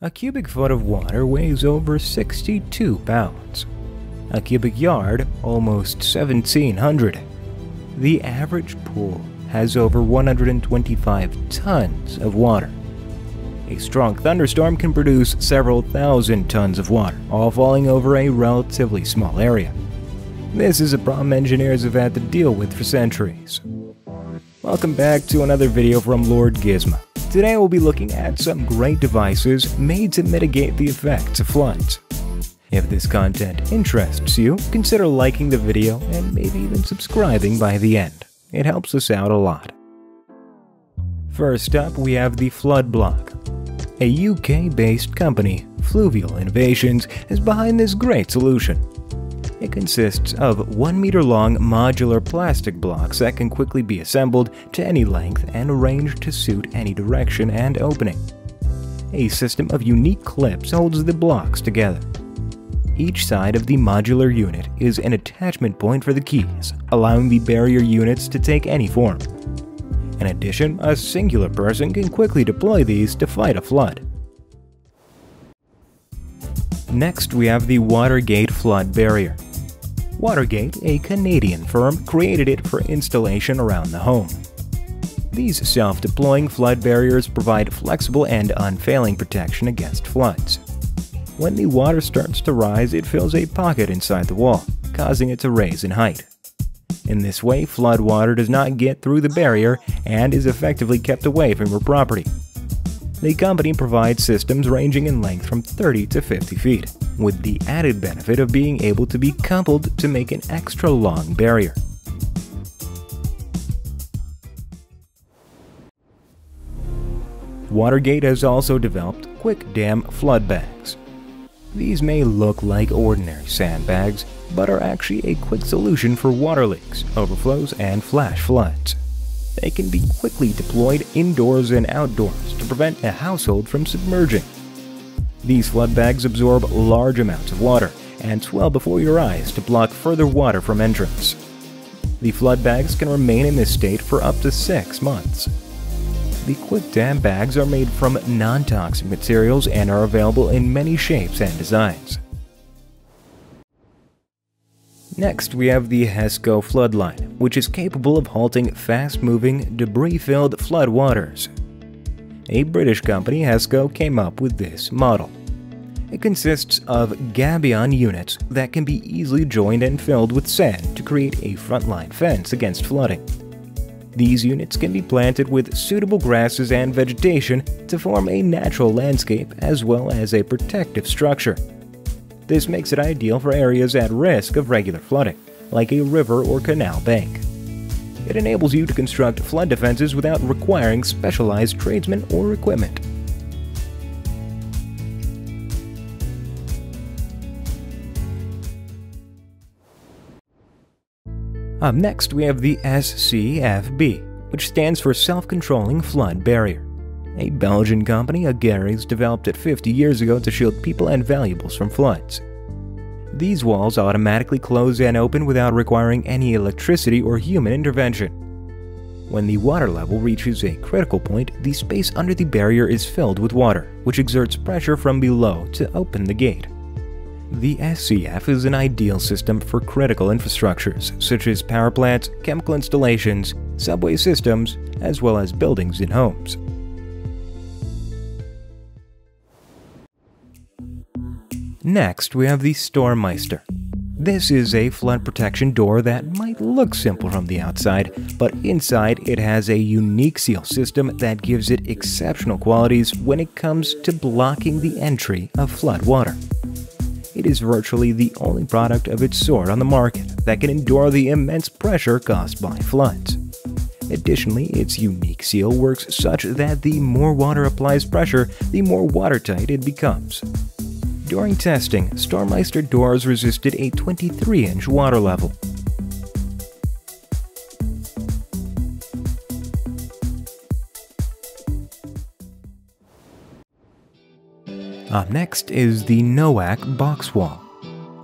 A cubic foot of water weighs over 62 pounds. A cubic yard, almost 1700. The average pool has over 125 tons of water. A strong thunderstorm can produce several thousand tons of water, all falling over a relatively small area. This is a problem engineers have had to deal with for centuries. Welcome back to another video from Lord Gizmo. Today we'll be looking at some great devices made to mitigate the effects of floods. If this content interests you, consider liking the video and maybe even subscribing by the end. It helps us out a lot. First up, we have the Flood Block. A UK-based company, Fluvial Innovations, is behind this great solution. It consists of 1 meter long modular plastic blocks that can quickly be assembled to any length and arranged to suit any direction and opening. A system of unique clips holds the blocks together. Each side of the modular unit is an attachment point for the keys, allowing the barrier units to take any form. In addition, a singular person can quickly deploy these to fight a flood. Next, we have the Watergate Flood Barrier. Watergate, a Canadian firm, created it for installation around the home. These self-deploying flood barriers provide flexible and unfailing protection against floods. When the water starts to rise, it fills a pocket inside the wall, causing it to raise in height. In this way, flood water does not get through the barrier and is effectively kept away from your property. The company provides systems ranging in length from 30 to 50 feet, with the added benefit of being able to be coupled to make an extra long barrier. Watergate has also developed quick dam flood bags. These may look like ordinary sandbags, but are actually a quick solution for water leaks, overflows, and flash floods. They can be quickly deployed indoors and outdoors to prevent a household from submerging. These flood bags absorb large amounts of water and swell before your eyes to block further water from entrance. The flood bags can remain in this state for up to six months. The Quick Dam bags are made from non-toxic materials and are available in many shapes and designs. Next, we have the Hesco Floodline, which is capable of halting fast-moving, debris-filled floodwaters. A British company, Hesco, came up with this model. It consists of gabion units that can be easily joined and filled with sand to create a frontline fence against flooding. These units can be planted with suitable grasses and vegetation to form a natural landscape as well as a protective structure. This makes it ideal for areas at risk of regular flooding, like a river or canal bank. It enables you to construct flood defenses without requiring specialized tradesmen or equipment. Up next, we have the SCFB, which stands for Self-Controlling Flood Barrier. A Belgian company, Aggeres, developed it 50 years ago to shield people and valuables from floods. These walls automatically close and open without requiring any electricity or human intervention. When the water level reaches a critical point, the space under the barrier is filled with water, which exerts pressure from below to open the gate. The SCF is an ideal system for critical infrastructures such as power plants, chemical installations, subway systems, as well as buildings and homes. Next, we have the Stormmeister. This is a flood protection door that might look simple from the outside, but inside it has a unique seal system that gives it exceptional qualities when it comes to blocking the entry of flood water. It is virtually the only product of its sort on the market that can endure the immense pressure caused by floods. Additionally, its unique seal works such that the more water applies pressure, the more watertight it becomes. During testing, Stormmeister doors resisted a 23-inch water level. Up next is the NOAQ box wall.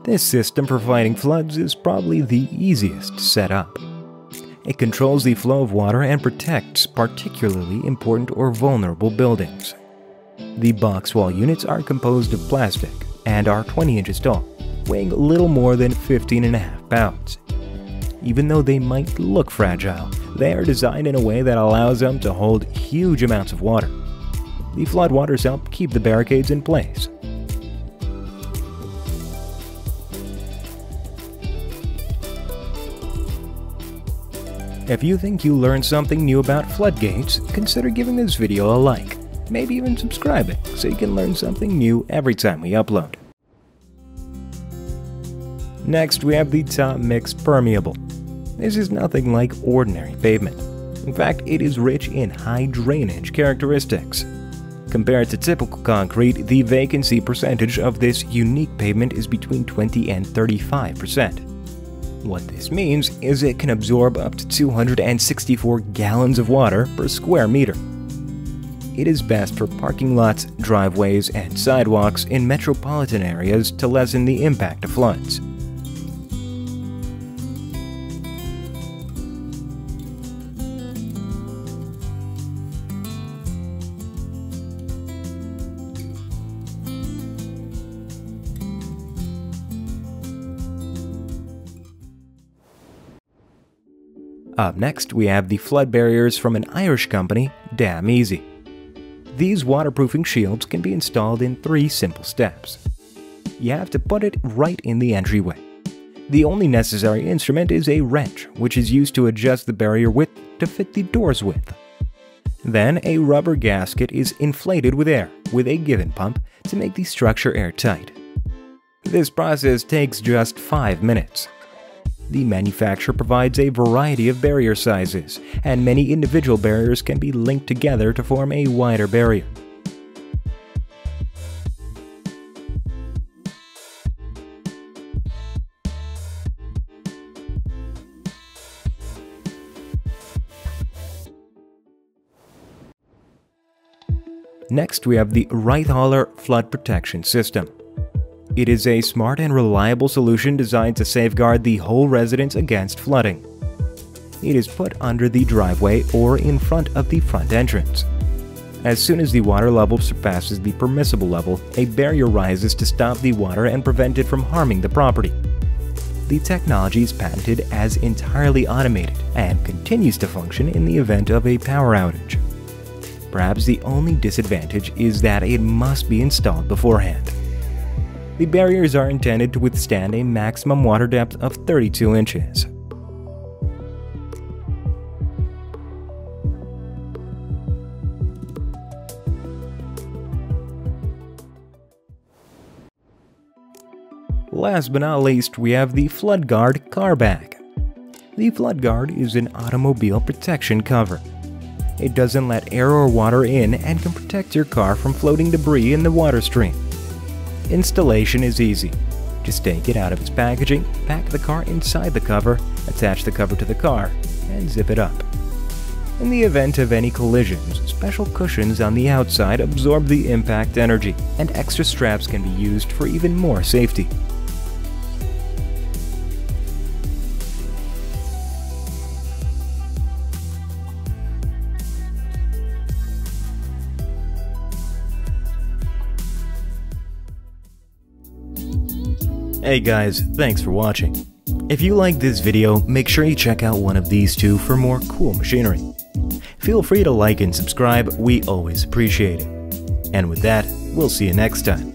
This system for fighting floods is probably the easiest set up. It controls the flow of water and protects particularly important or vulnerable buildings. The box wall units are composed of plastic and are 20 inches tall, weighing a little more than 15.5 and a half pounds. Even though they might look fragile, they are designed in a way that allows them to hold huge amounts of water. The floodwaters help keep the barricades in place. If you think you learned something new about floodgates, consider giving this video a like, maybe even subscribing so you can learn something new every time we upload. Next, we have the Top Mix Permeable. This is nothing like ordinary pavement. In fact, it is rich in high drainage characteristics. Compared to typical concrete, the vacancy percentage of this unique pavement is between 20 and 35 percent. What this means is it can absorb up to 264 gallons of water per square meter. It is best for parking lots, driveways, and sidewalks in metropolitan areas to lessen the impact of floods. Up next, we have the flood barriers from an Irish company, Dam Easy. These waterproofing shields can be installed in three simple steps. You have to put it right in the entryway. The only necessary instrument is a wrench, which is used to adjust the barrier width to fit the door's width. Then, a rubber gasket is inflated with air with a given pump to make the structure airtight. This process takes just 5 minutes. The manufacturer provides a variety of barrier sizes, and many individual barriers can be linked together to form a wider barrier. Next, we have the Reitthaler Flood Protection System. It is a smart and reliable solution designed to safeguard the whole residence against flooding. It is put under the driveway or in front of the front entrance. As soon as the water level surpasses the permissible level, a barrier rises to stop the water and prevent it from harming the property. The technology is patented as entirely automated and continues to function in the event of a power outage. Perhaps the only disadvantage is that it must be installed beforehand. The barriers are intended to withstand a maximum water depth of 32 inches. Last but not least, we have the FloodGuard car bag. The FloodGuard is an automobile protection cover. It doesn't let air or water in and can protect your car from floating debris in the water stream. Installation is easy. Just take it out of its packaging, pack the car inside the cover, attach the cover to the car, and zip it up. In the event of any collisions, special cushions on the outside absorb the impact energy, and extra straps can be used for even more safety. Hey guys, thanks for watching. If you like this video, make sure you check out one of these two for more cool machinery. Feel free to like and subscribe, we always appreciate it. And with that, we'll see you next time.